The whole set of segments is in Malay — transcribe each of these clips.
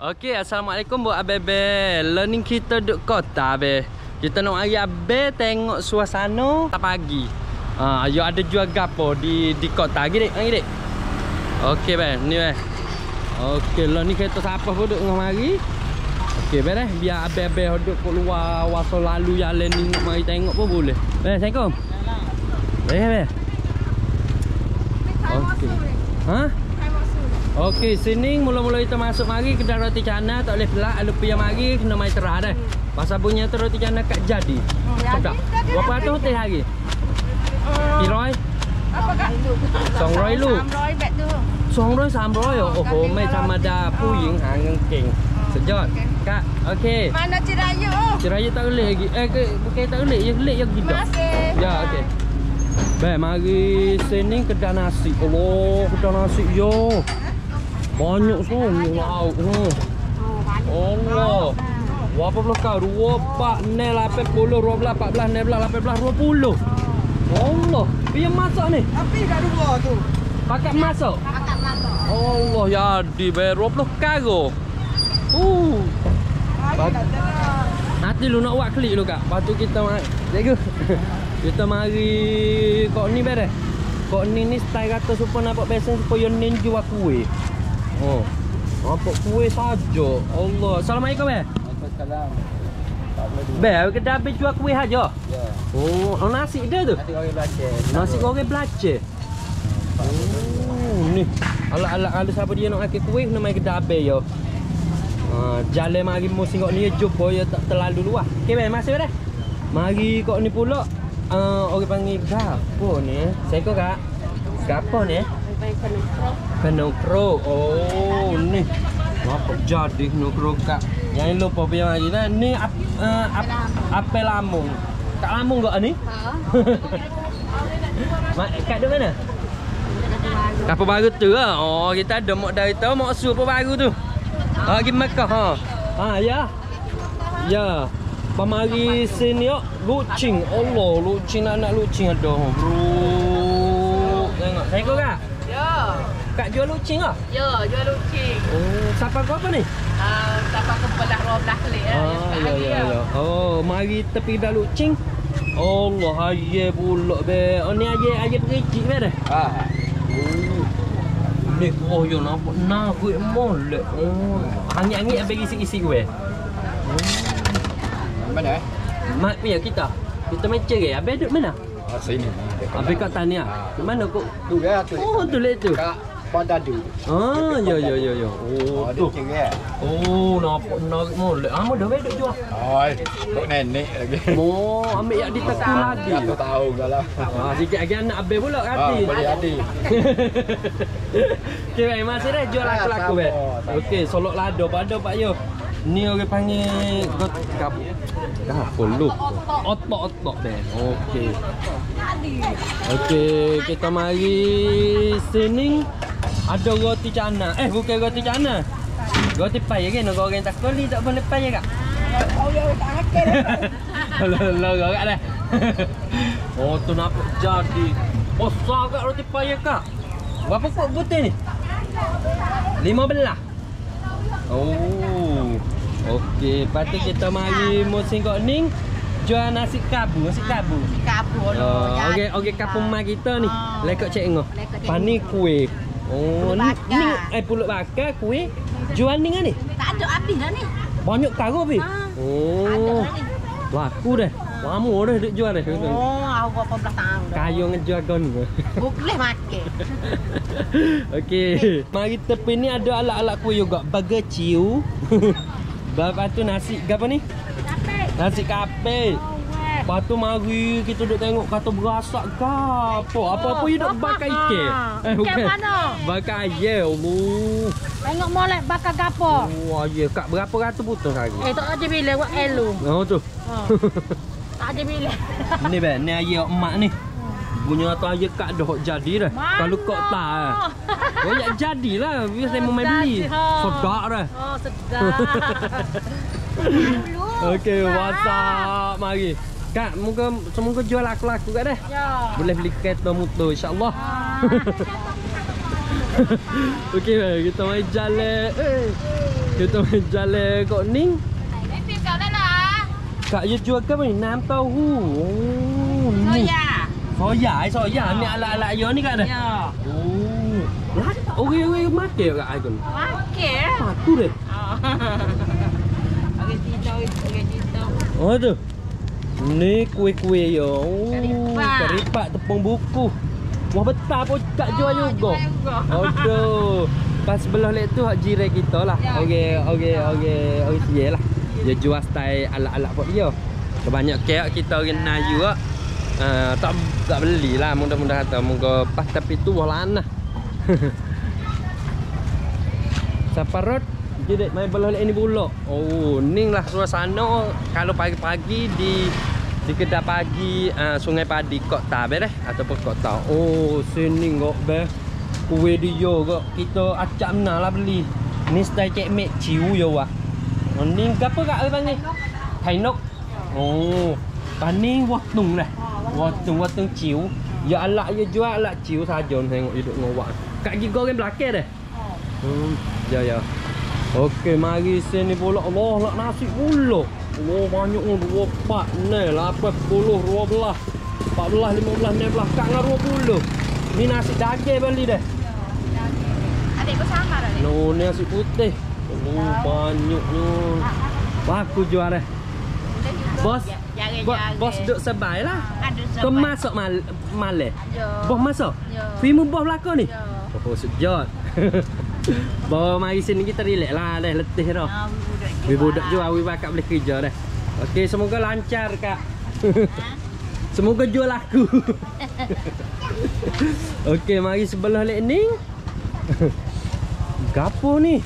Okey, Assalamualaikum buat Abebe. Learning kita duduk kota be. Kita nak mari Abe tengok suasana pagi. Ha, ayo ada jual gapo di di kota lagi. Lagi dik. Okey be, ni be. Okey, lah ni kereta siapa pun duduk dengan mari. Okey be dah. Biar Abe-abe duduk kat luar wasa lalu yang learning nak mari tengok pun boleh. Be, Assalamualaikum. Be, be. Okey. Ha? Okey, sini mula-mula kita masuk mari kedai roti canai tak boleh pelak ada pergi mari kena mai terah dah. Pasal punya tu roti canai kat jadi. Sedap. Berapa ratus hotel hari? Piroi? Apa kak? Song roi lu. 300bet tu. Song roi sam roi oh. Oh, mai thamadah pu ying hang yang keng. Sejot. Kak, okey. Mana Cirayu? Oh. Ceraya tak boleh lagi. Eh, ke, bukan tak boleh. Yang gelik yang gitu. Masih. Ya, okey. Baik, mari sini kedai nasi. Allah, kedai nasi yo. Banyak semua lauk semua. Allah. Berapa puluh kau? Dua, empat, enam, lapan puluh, dua belas, empat belas, enam belas, lapan belas, dua puluh. Allah. Biar masak ni. Tapi dah dua tu. Pakai masak. Akak masuk. Allah, ya di bayar 20 karo. Uh. Bat- Nanti lu nak buat klik lu kak. Lepas tu kita mari. Jaga. kita mari kok ni beres. Kok ni ni style kata supaya nampak besen supaya nin jual kuih. Oh. Nampak kuih saja. Allah. Assalamualaikum be. Waalaikumsalam. Be, kita habis jual kuih aja. Ya. Oh, oh nasi dia tu. Nanti orang belajar. Nasi goreng belajar. Oh, ni. Alat-alat ada siapa dia nak makan kuih nak main kedai abe yo. Ha, jalan mari mu singok ni jumpa ya tak terlalu luas. Okey baik, masih dah. Mari kok ni pula uh, orang panggil gapo ni? eh? Saya kau kak. Gapo ni? Eh? Penokro. Oh, ni. Apa jadi penokro kak? Yang lupa biar lagi dah. Ni ap, uh, ap, apel lamung. Kak lamung kok ni? Ha? Mak, kat di mana? Kapal baru tu lah. Oh, kita ada mak dari tu, mak su apa baru tu. Ha, pergi Mekah ha. Ha, ya. Ya. Pamari sini ya, lucing. Allah, lucing nak nak lucing ada. Bro. Tengok. Kau kak. Ya. Kak jual lucing ah. Ya, jual lucing. Oh, siapa kau apa ni? Ah, siapa ke belah 12 klik ya. Ah, ya ya ya. Oh, mari tepi dah lucing. Allah, aye pula be. Oh, ni aye aye pericik be dah. Ah. Oh. Ni oh yo nampak nak gue molek. Oh. Hangit-hangit ambil isi-isi gue. Mana eh? Mat punya kita. Kita main cerai. Habis duduk mana? Ah, sini. Habis kat tania. Di mana kok? Tu ya tu. Oh, tu lek tu. Kak Pondadu. Ah, ya ya ya ya. Oh, Oh, dia tu. cerai. Oh, nampak nak molek. Ah, dah duduk jual. Oi, kok nenek lagi. Oh, ambil yak di teku lagi. Satu tahun dah lah. Ah, sikit lagi anak abel pula Ah, hati. boleh adik. Okey, baik. Masih dah jual laku-laku, baik. Okey, solok lado pada Pak Yo. Ni orang panggil got kap. Dah follow. Otok-otok deh. Okey. Okey, kita mari sini ada roti cana. Eh, bukan roti cana. Roti pai kan, orang orang tak koli tak boleh pai kak. Oh, ya tak akal. Lah, lah, kak dah. oh, tu nampak jadi. Besar kak roti pai kak. Berapa kok putih ni? Lima belah. Oh. Okey, lepas tu kita mari musim kok ni jual nasi kabu, nasi kabu. Kapur. Oh, okey, okey kapung mak kita ni. Oh. Lekok cek ngoh. Pani kuih. Oh, Pulut ni, bakar. ni eh pulut bakar kuih. Jual ni kan ni? Tak ada api dah ni. Banyak karo pi. Ha. Ada Oh. dah ni. Laku dah. Lama dah duk jual dah. Oh, aku berapa belas tahun dah. Kayu ngejual kau ni. Boleh makan. Okey. Mari tepi ni ada alat-alat kuih juga. Burger ciu. Lepas tu nasi apa ni? Nasi kapek. Lepas tu mari kita duk tengok kata berasak gapo. Apa-apa you duk bakar ikan. Eh Ikan mana? Bakar ayam. Allah. Tengok molek bakar gapo. Oh, ya kak berapa ratus putus hari? Eh, tak ada bila buat elu. Oh tu. Ha. Tak ada bila. ni ben, ni ayam emak ni. Punya tu ayam kak dah jadi dah. Kalau kau tak. eh. Oh ya jadilah. Biar saya mau main beli. Jadi. Sedap dah. Oh, sedap. Okey, WhatsApp mari. Kak, muka semoga jual laku-laku kat dah. Ya. Boleh beli kereta motor insya-Allah. Ah. Okey, kita mai jalan. Eh. Kita main jalan kok cậu đây là Kak dia jual ke ni? Nam tahu. Oh, ni. Soya. Soya, eh, soya. Ni alat-alat yo ni kan ada. Ya. Oh. Lah, okey okey mati kat ai kon. Makin. Aku deh. Oke Tito, oke Tito. Oh tu. Ni kuih-kuih yo. Oh, Keripak. keripak tepung buku. Wah betah pun kat jual Oh, juga. Aduh. Pas sebelah lek tu hak jiran kita lah. Ya. Okey, okey, okey. Okey siye lah. Dia jual style alat-alat pok dia. Kebanyak kek kita orang Melayu ah. Uh, tak tak belilah mudah-mudahan kata moga pas tapi tu wah lanah. Saparot jadi main bola lek ni pula. Oh, ning lah suasana kalau pagi-pagi di di kedai pagi uh, Sungai Padi Kota bereh ataupun Kota. Oh, sini kok be. Kuih dia kok kita acak mana lah beli. Ni style cek mek ciu yo wah. Oh, ni apa kak dia panggil? Hainok. Oh, paning watung lah. Watung watung ciu. Ya alak ya jual alak ciu saja tengok hidup ngawak. Kak gigi goreng belakang dah. Hmm, ya ya. Okey, mari sini pula. Allah nak nasi pula. Allah banyak ni dua empat ni lapan puluh dua belah. Empat belah, lima belah, enam belah. Kak dengan dua puluh. Ni nasi daging beli dah. Adik kau sama dah ni. No, ni nasi putih. Oh, banyaknya. Wah, aku jual dah. Bos, Bos, bos duduk sebai lah. Ada Kau masuk mal malam. Ya. Bos masuk? Ya. Filmu bos belakang ni? Ya. Oh, sejat. Bawa mari sini kita relax lah dah letih dah. Ah, budak. Wi budak jual, wi bakat boleh kerja dah. Okey, semoga lancar kak. semoga jual laku. Okey, mari sebelah lek ni. Gapo ni?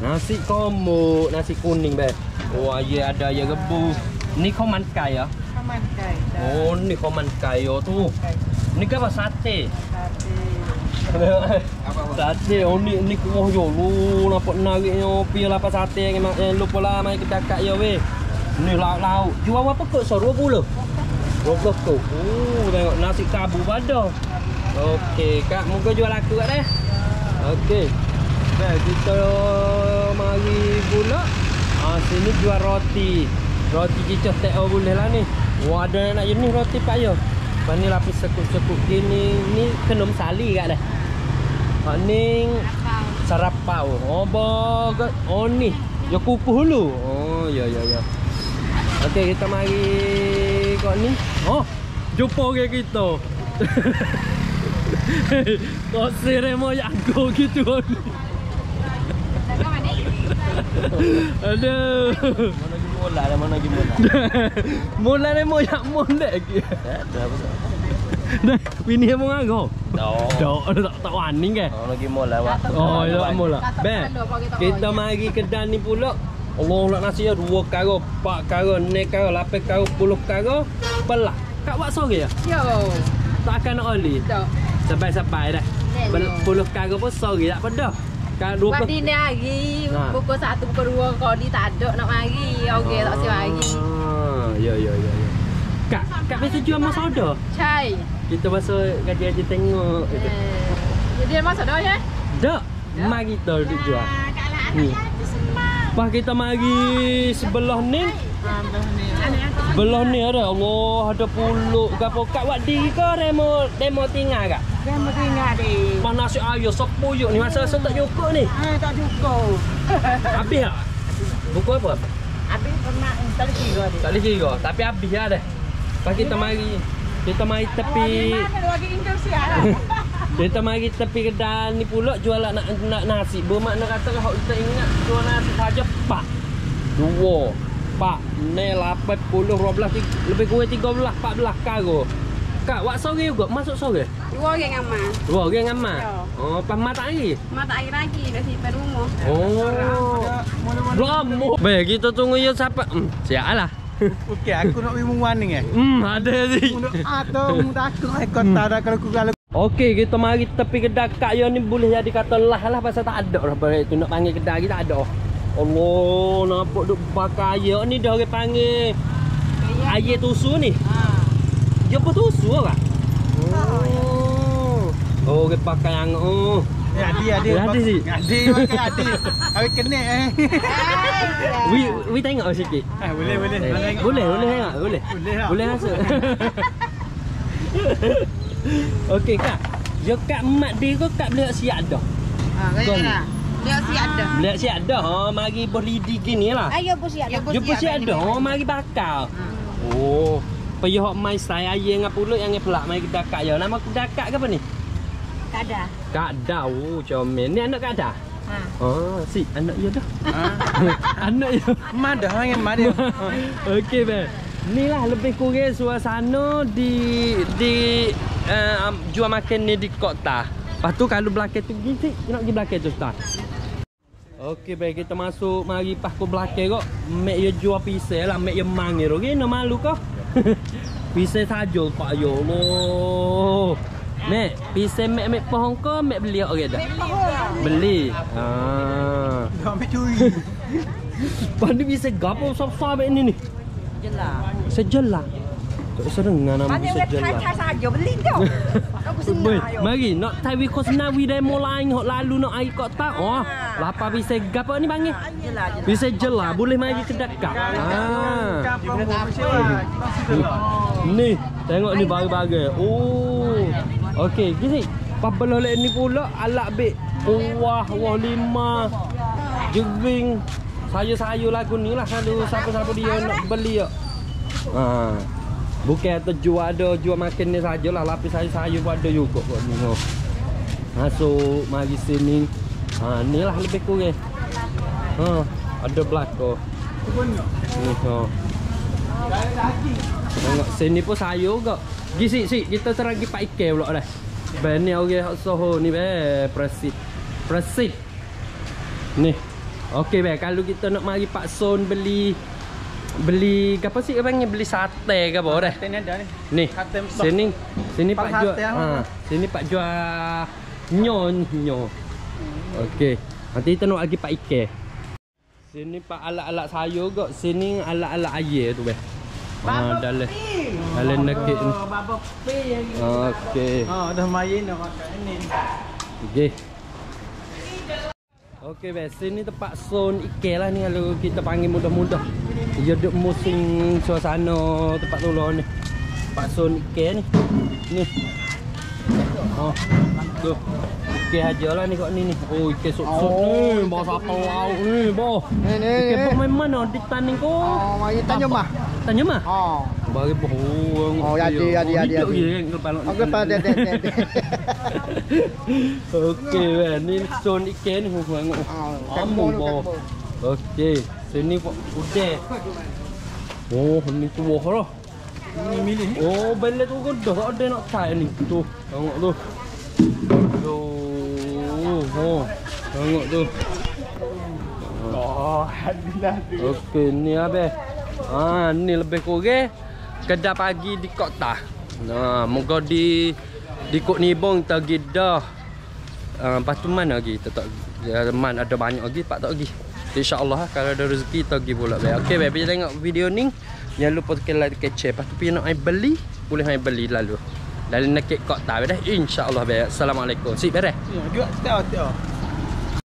Nasi komuk, nasi kuning be. Oh, ya ada ya rebu. Ni kau mankai ya? Paman kai. Oh, ni kau mankai yo tu. Ni apa sate? Sate, oh ni kuah yo lu nampak nariknya pi lapar sate yang mak eh, lupa lah mai kita kat yo weh. Ni lauk lauk. Jual berapa kok? So 20. 20 kok. Oh, tengok nasi kabu pada. Okey, kak muka jual laku kat dah. Okey. Baik, kita mari pula. Ah, sini jual roti. Roti cicah tak boleh lah ni. Wah, ada nak jenis roti pak yo. Lepas ni lapis sekut-sekut gini. Ni kenum sali kat dah. Ni sarapau. Oh, bagus. Oh ni. Ya kukuh dulu. Oh, ya ya ya. Okey, kita mari kat ni. Oh, jumpa orang kita. Kau seremo jago gitu ni. Aduh. Mana lagi bola dah, mana bola. Mula ni molek lagi. Dah apa? Dah, bini mau ngago. Oh. Dok, tak tak wani ke? Mana lagi bola wak. Oh, ya tak mula. Ben. Kita mari kedai ni pula. Allah nak nasi ya dua karo, empat karo, enam karo, lapan karo, puluh karo. Belah. Kak buat sore ya? Yo. Tak akan nak oli. Tok. Sampai-sampai dah. Puluh karo pun sore tak pada. Kan dua Padi ni hari Ha. pukul 1 pukul 2 kau di tak ada nak mari. Okey tak si mari. Ah, ya ya ya ya. Kak, kak biasa jual mas soda. Chai. Kita masa gaji-gaji tengok. Eh. Jadi dia masuk dah ya? Dak, mari kita duduk jual. Ni. Pas kita mari sebelah ni, sebelah ni ada Allah ada puluk ke apa kat wak diri ke demo demo tinggal kak? Dia mesti ingat di. Pas nasi ayo sepuyuk ni masa rasa tak cukup ni. Ah, tak cukup. Habis tak? Buku apa? Habis pernah tak ada kira dia. Tak boleh kira, tapi habis lah dah. Pas kita mari kita mari tepi Indonesia lah. Kita mari tepi kedai ni pula jual nak, nak nasi. Bermakna kata kalau kita ingat jual nasi saja pak. Dua. Pak. Ni lapan puluh, dua belas, tiga- lebih kurang tiga belas, empat belas karo. Kak, wak sore juga? Masuk sore? Dua orang dengan mak. Dua orang dengan mak? Ya. Oh, pas mat lagi? Mak tak air lagi dah simpan rumah. Oh. Lama. Baik, kita tunggu ya siapa? Hmm, siap lah. Okey, aku nak pergi mungwan ni eh. Hmm, ada ni. Atau mu takut eh kota dah kalau aku kalau Okey, kita mari tepi kedai kak yo ni boleh jadi kata lah lah pasal tak ada dah balik tu nak panggil kedai kita tak ada. Allah, nampak duk bakar air ni dah orang panggil air tusu ni. Ha. Dia apa tusu kak? Oh. Oh, orang pakai yang oh. Ya, adi, adi. Ya, adi si. Adi, makan adi. Habis kena eh. Wi wi tengok sikit. Ah, boleh, boleh. Eh, Boleh. boleh, boleh tengok, boleh. Boleh lah. Boleh masuk. Okey kak. Yo kak mak dia kau kak beli siap dah. Ha, kaya dah. Dia siap dah. Beli siap dah. Ha, mari bos lidi gini lah. Ayo pun siap dah. Yo pun siap dah. Ha, mari bakar. Oh. Payah hok mai saya ayah dengan pulut yang pelak mai kita kak ya. Nama aku dakak ke apa ni? Kada. Kak Dah. Oh, comel. Ni anak kak Dah. Ha. Oh, si anak ya dah. Ah. anak ya. Mak dah dengan mak dia. Okey be. Ni lah lebih kurang suasana di di uh, jual makan ni di kota. Lepas tu kalau belakang tu pergi si, nak pergi belakang tu start. Okey baik kita masuk mari pas ke belakang kok. Mek dia jual pisau lah, mek dia mangir. Okey nak malu kau. pisau saja pak ya Allah. Mek, pisau mek mek pohon kau mek beli orang dah. Beli. Ah. Dah ambil curi. Ni bisa gapo besar-besar mek ni ni. Jelas. Sejelah. Tak sedengar nama Tanya orang sejelah. Thai-Thai saja beli tu. Aku senang. mari nak tai wi kosna wi demo lain hok lalu nak ai kok tak. Oh, lapa bisa gapo ni panggil? Jelas jelas. Bisa jelah boleh mari ke dekat. Ah. Ni, tengok ni bagai-bagai. Oh. Okey, gini. Papa lolek ni pula alak bek. Wah, wah lima. Jering. Sayur-sayur lagu ni lah kalau siapa-siapa dia nak beli ya. Ha. Bukan tu jual ada jual makan ni sajalah lapis sayur-sayur pun ada juga kat ni. Oh. Masuk mari sini. Ha, ni lah lebih kurang. Ha, ada belakang. Ni ha. Tengok sini pun sayur ke. Gi sik sik kita teragi Pak Ike pula dah. Ben ni orang hak Soho ni be presit. Presit. Ni. Okey be kalau kita nak mari Pak Son beli beli apa sih panggil beli sate ke apa dah. Sini ada ni. Ni. Sate. Sini sini Pak Pak jual. sate? Ha, sini Pak jual nyon nyo. Okey. Nanti kita nak lagi Pak Ike. Sini Pak alat-alat sayur ke. Sini alat-alat air tu be. Ha, dalam dalam ni. Oh, babak pi yang ni. Okey. Oh, dah main nak makan ni. Okey. Okey, bes. Sini tempat zon ikan lah ni kalau kita panggil mudah-mudah. Dia duk musim suasana tempat tolong ni. Tempat zon ikan ni. Ni. Oh. Tu. Ikan aja lah ni kat ni ni. Oh, ikan sok-sok ni. Bawa siapa lauk ni, bawa. Ni ni. Ikan bok main mana di taning ko? Oh, mari tanya mah. Tanya mah? Oh. Bagi bohong. Oh, jadi, jadi, jadi, Hidup jadi. je kan kepala. Aku pada de de de. Okey weh, ni zon ikan ni aku tengok. Oh, Amu bo. Okey, sini pun udah. Oh, ni tu wah lah. Ni milih. Oh, bela tu kau dah ada nak try ni. Tu, tengok tu. Oh, tengok tu. Oh, alhamdulillah. Okey, ni abe. Ah, ni lebih kurang kedai pagi di kota. Nah, moga di di Kok Nibong tagi dah. Ah, lepas tu mana lagi? Tak tak ya, man ada banyak lagi, pak tak lagi. InsyaAllah kalau ada rezeki tagi pula be. Okey, be, bila tengok video ni jangan lupa tekan like, tekan share. Lepas tu pergi nak ai beli, boleh ai beli lalu. Dari nakik kota be dah. InsyaAllah be. Assalamualaikum. Sip beres. Ya, juga tahu tahu.